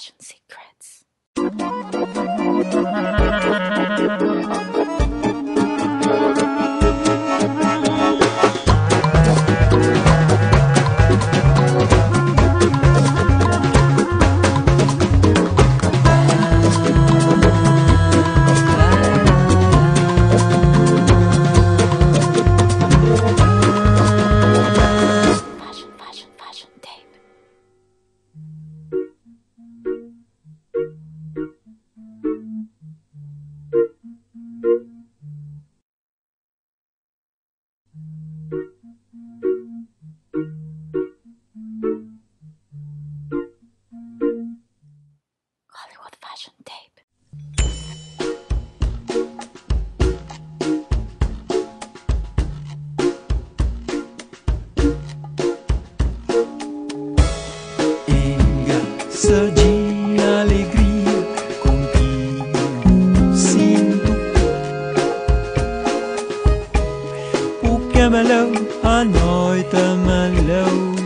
Fashion Secrets. Fashion tape. Engraçadinha alegria contigo sinto O que é melhor, a noite é melhor